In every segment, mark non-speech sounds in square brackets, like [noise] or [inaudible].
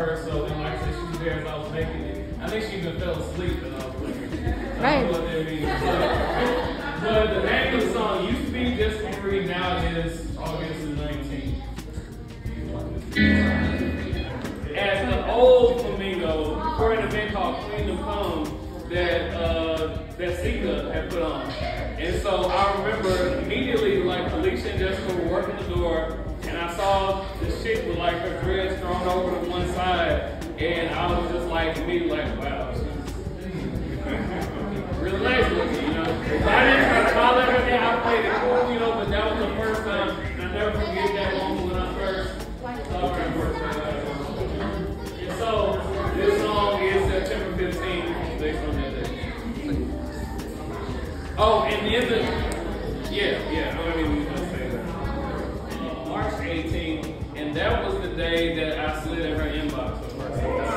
her, so then like since she was there as I was making it, I think she even fell asleep when I was like, right. I don't know what that means. But, but the name of the song used to be Just for Free, now it is August the 19th. As an old flamingo for an event called Clean the Phone that uh, that Sika had put on. And so I remember immediately like Alicia and Jessica were working the door and I saw the chick with like her dread thrown over to one side, and I was just like me, like, wow, [laughs] really nice looking, you know. I didn't try to holler her. I played it cool, you know, but that was the first time. And I never forget that moment when I first saw her. And so this song is September 15th, based on that day. Oh, and in the yeah, yeah, I mean we gonna say that. Uh, March 18th, and that was the day that I slid in her inbox.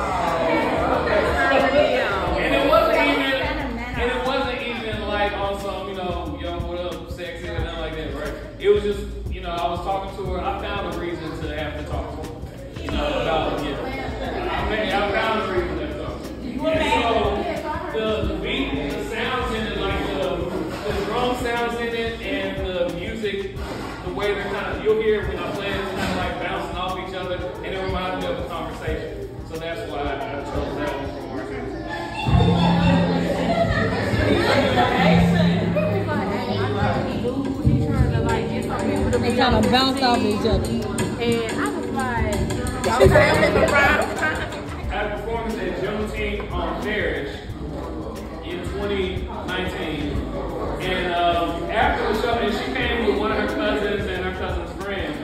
They kind of bounce off each other. And I was like, family around the. I had a performance at Juneteenth on Farish in 2019. And um, after the show, and she came with one of her cousins and her cousin's friend.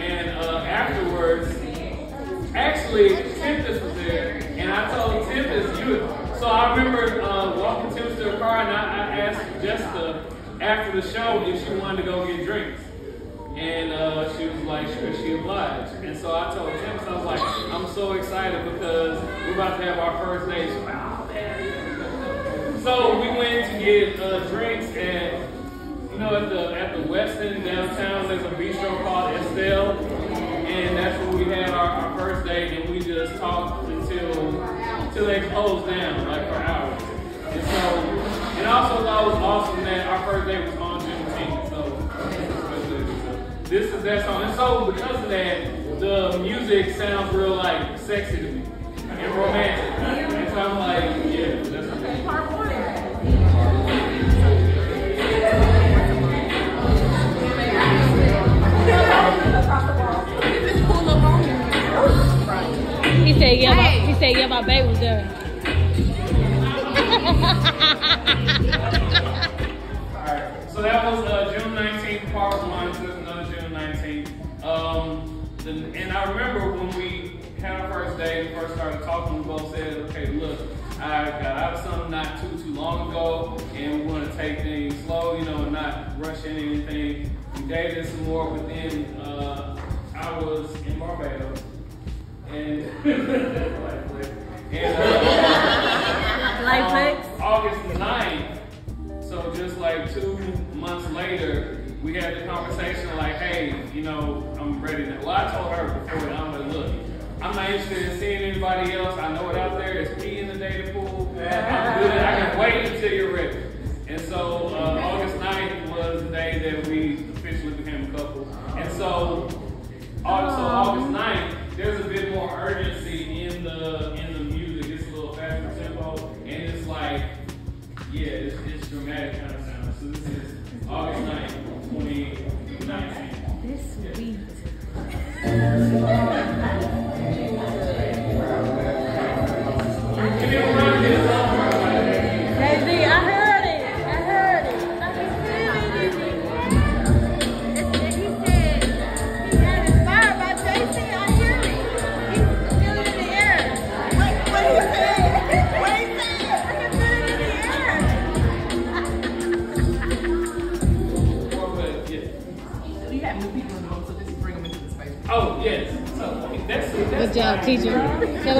And uh, afterwards, actually, I remember uh, walking Tempest to her car, and I, I asked Jessica after the show if she wanted to go get drinks. And uh, she was like, sure, she obliged. And so I told Tempest, I was like, I'm so excited because we're about to have our first date. Oh. So we went to get uh, drinks at, you know, at the at the Westin downtown. There's a bistro called Estelle, and that's where we had our, our first date. And we just talked until until they closed down, like for hours. And so, and I also thought it was awesome that our first date was on Juneteenth. So this is that song. And so because of that, the music sounds real like sexy to me and romantic. And so I'm like, yeah, that's Part one. He said, yeah, my, he yeah, my baby was there. Alright, so that was uh, June 19th, part one. There's another June 19th. Um, the, and I remember when we had our first day and first started talking, we both said, okay, look, I got out of something not too, too long ago, and we want to take things slow, you know, and not rush into anything. We dated some more within, uh, I was in Barbados. And, [laughs] and [laughs] uh, Life um. August 9th, so just like two months later, we had the conversation like, hey, you know, I'm ready now. Well, I told her before that, I'm like, look, I'm not interested in seeing anybody else. I know it out there. It's me in the dating pool. I'm good. I can [laughs] wait until you're ready. And so uh, August 9th was the day that we officially became a couple. And so, August, so August 9th, dramatic. So this is August 9th, 2019. This sweet.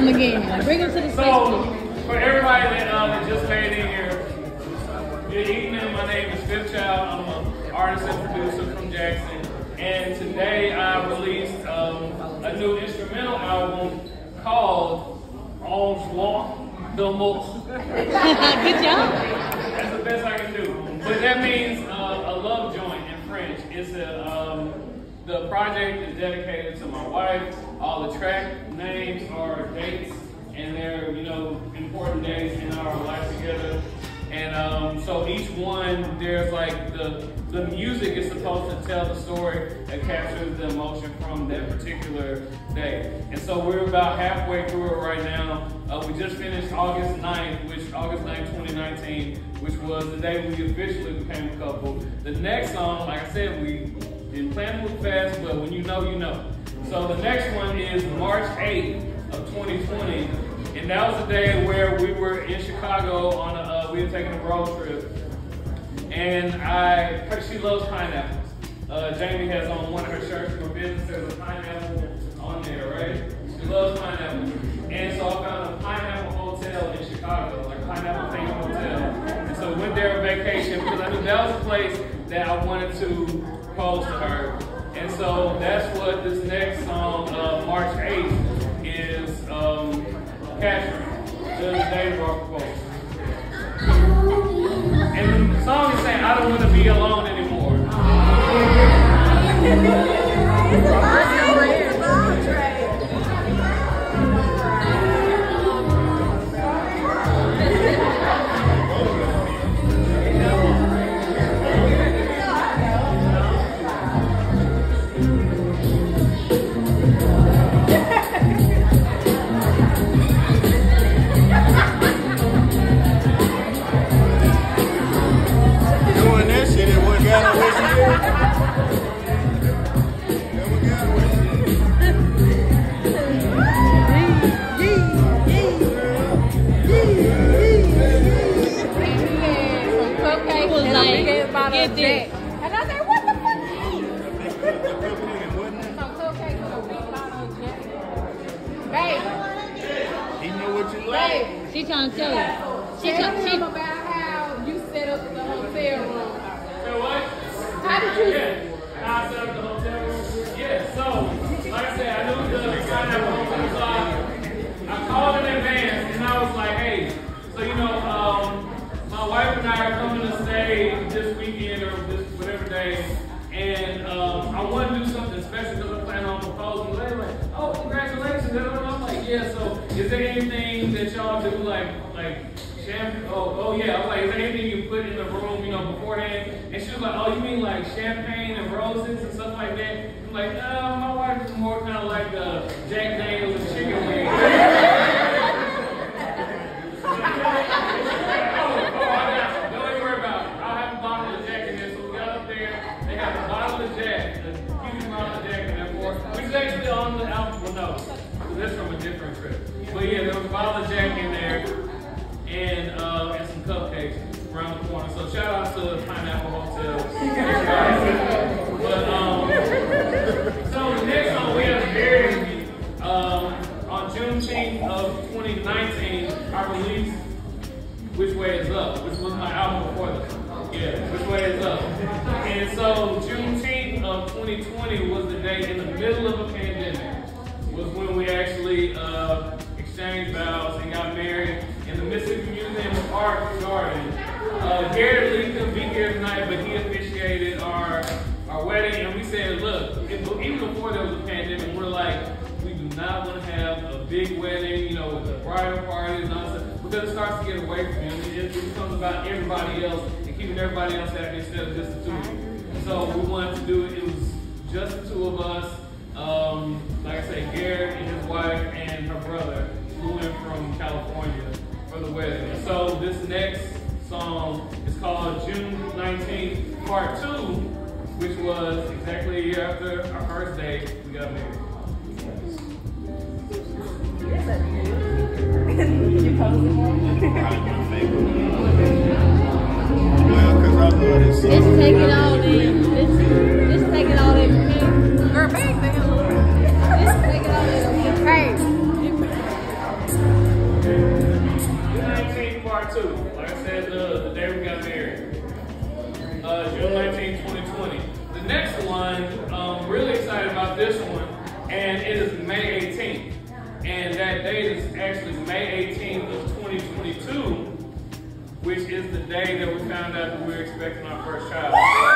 Them again. Bring them to the space, So, please. for everybody that, uh, that just made it here, good evening. My name is Fifth Child. I'm an artist and producer from Jackson. And today I released um, a new instrumental album called En Joie de Mots. Good job. That's the best I can do. But that means uh, a love joint in French. it's a um, the project is dedicated to my wife. All the track names are dates, and they're you know important days in our life together. And um, so each one, there's like the the music is supposed to tell the story and captures the emotion from that particular day. And so we're about halfway through it right now. Uh, we just finished August 9th, which August 9th, 2019, which was the day we officially became a couple. The next song, like I said, we didn't plan move fast, but when you know, you know. So the next one is March 8th of 2020. And that was the day where we were in Chicago on a, uh, we were taking a road trip. And I, she loves pineapples. Uh, Jamie has on one of her shirts for business, there's a pineapple on there, right? She loves pineapple. And so I found a pineapple hotel in Chicago, like a pineapple themed hotel. And so we went there on vacation because I knew that was a place that I wanted to propose to her. And so that's what this next song, uh, March 8th, is um, capturing. The day of our proposal. And the song is saying, I don't want to be alone get this. And I said, what the fuck? The cupcake and whatnot. Some cupcakes with a big bottle of Jack. Babe, He know what you like. babe. She trying to tell you. She, Tell try- him she, oh, you mean like champagne and roses and stuff like that? I'm like, uh, my wife is more kind of like uh, Jack Daniels and chicken wings. [laughs] I got you. Don't even worry about it. I'll have a bottle of Jack in there. So we got up there. They have a bottle of Jack, a huge bottle of Jack in there for which is actually on the album. No, so that's from a different trip. But yeah, there was a bottle of Jack in there and uh, and some cupcakes around the corner. So shout out to Pineapple. So next song we have Barry. Um, on Juneteenth of 2019, I released Which Way Is Up, which was my album before this. Yeah, Which Way Is Up. And so Juneteenth of 2020 was the day in the middle of a pandemic, was when we actually uh, exchanged vows and got married in the Mississippi Museum of Art Garden. Uh, Garrett Lee couldn't be here tonight, but he our our wedding, and we said, look, even before there was a pandemic, we're like, we do not want to have a big wedding, you know, with the bridal parties and all that stuff, because it starts to get away from you. It, becomes about everybody else and keeping everybody else happy instead of just the two of you. So we wanted to do it. It was just the two of us. Um, like I said, Garrett and his wife and her brother flew in from California for the wedding. So this next song is called June 19th, Part 2, which was exactly a year after our first date, we got married. Well, expecting our first child.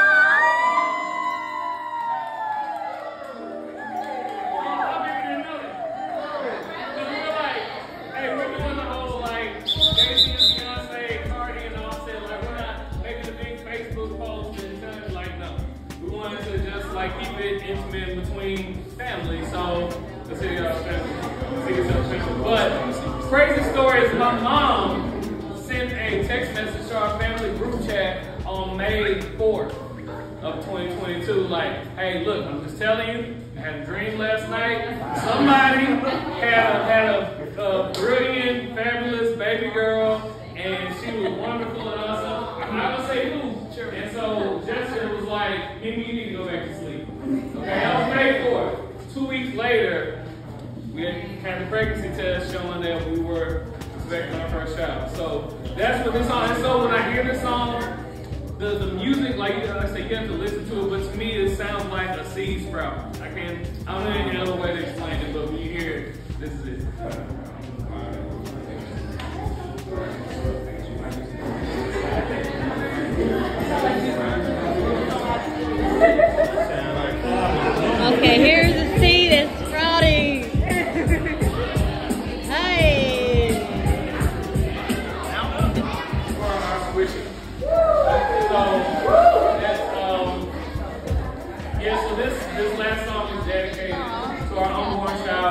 2022. Like, hey, look, I'm just telling you, I had a dream last night. Somebody had a, had a, a brilliant, fabulous baby girl, and she was wonderful and awesome. I'm not gonna say who. And so Jessica was like, Mimi, you need to go back to sleep. Okay, that was May 4th. Two weeks later, we had the pregnancy test showing that we were expecting our first child. So that's what this song. And so when I hear this song, the, the music, like I say, you have to listen to it, but to me, it sounds like a seed sprout. I can't, I don't know any other way to explain it, but when you hear it, this is it.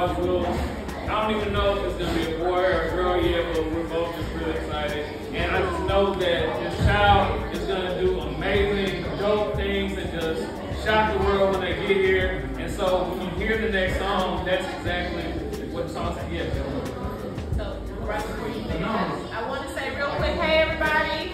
I don't even know if it's gonna be a boy or a girl yet, but we're both just really excited. And I just know that this child is gonna do amazing, dope things and just shock the world when they get here. And so when you hear the next song, that's exactly what the song says. Yeah. So, right before you I want to say real quick, hey everybody.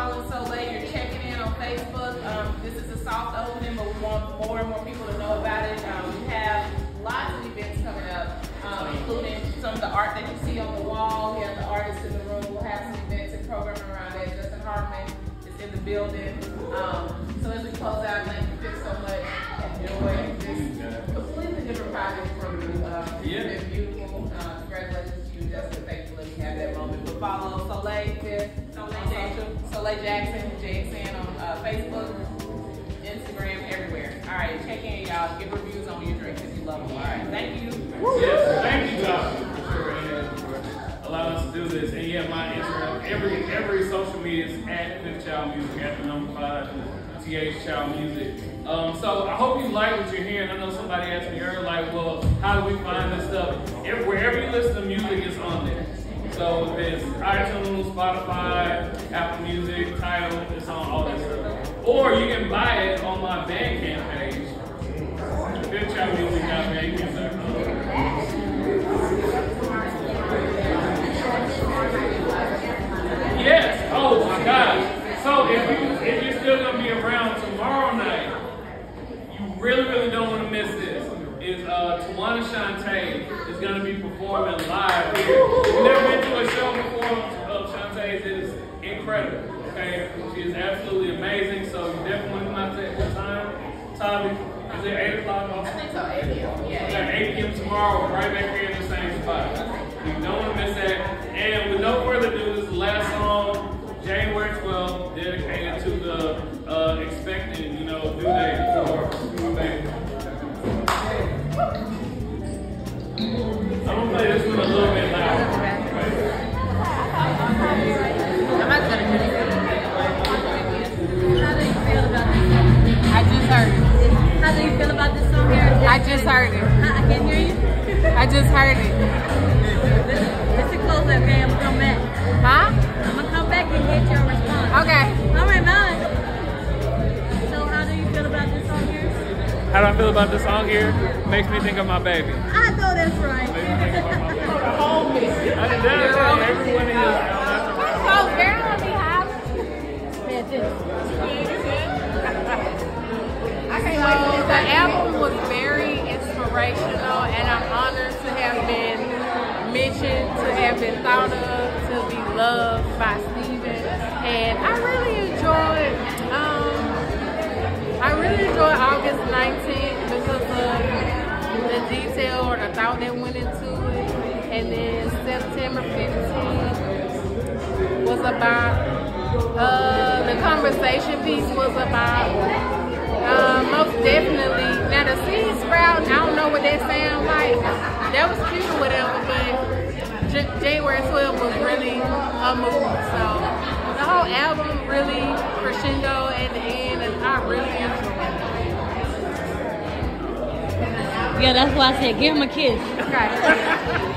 Make sure you follow Soulé. You're checking in on Facebook. Um, this is a soft opening, but we want more and more people to know about it. Um, we have lots of events coming up, um, including some of the art that you see on the wall. We have the artists in the room. We'll have some events and programming around that. Justin Hartman is in the building. Um, so as we close out, thank you Fifth, so much. Enjoy this completely different project from you. Um, Yeah. It's been beautiful. Uh, congratulations to you, Justin. Thank you for letting me have that moment. But follow Soulé Fifth, Soulé Jackson, Soulé Jackson, JXN on uh, Facebook, Instagram, everywhere. All right, check in, y'all. Give reviews on your drinks if you love them. All right, thank you. Yes, thank you, Josh, for allowing us to do this. And yeah, my Instagram, every every social media is at Fifth Child Music, at the number five, TH Child Music. Um, so I hope you like what you're hearing. I know somebody asked me earlier, like, well, how do we find this stuff? Every, wherever you listen to music, it's on there. So if it's iTunes, Spotify, Apple Music, Tidal, it's on all that stuff. Or you can buy it on my Bandcamp page, fifthchildmusic.bandcamp.com. Yes. Oh my gosh. So if you if you're still gonna be around tomorrow night, you really really don't want to miss this. Is uh Tawana Shantae is gonna be performing live here. You've never been to a show before of Shantae's. It is incredible. Okay, she is absolutely amazing. So you definitely want to come out to what time? Tommy, is it eight o'clock? I think so, 8 p.m. Yeah. At 8 p.m. tomorrow, right back here in the same spot. I just heard it. I, I can't hear you. I just heard it. Listen, listen close, okay? I'm gonna come back. Huh? I'm gonna come back and get your response. Okay. All right, bye. So, how do you feel about this song here? How do I feel about this song here? Makes me think of my baby. I know that's right. Makes me think about my baby. I did that. Everyone in this. Oh, so, girl, on me high. Pay attention. So the album was very inspirational, and I'm honored to have been mentioned, to have been thought of, to be loved by Steven. And I really enjoyed, um, I really enjoyed August 19th because of the detail or the thought that went into it. And then September 15th was about, uh, the conversation piece was about uh, most definitely. Now the seed sprout, I don't know what that sound like. That was cute or whatever, but J- January 12th was really a move. So the whole album really crescendo at the end, and I really enjoyed Yeah, that's why I said give him a kiss. Okay. [laughs]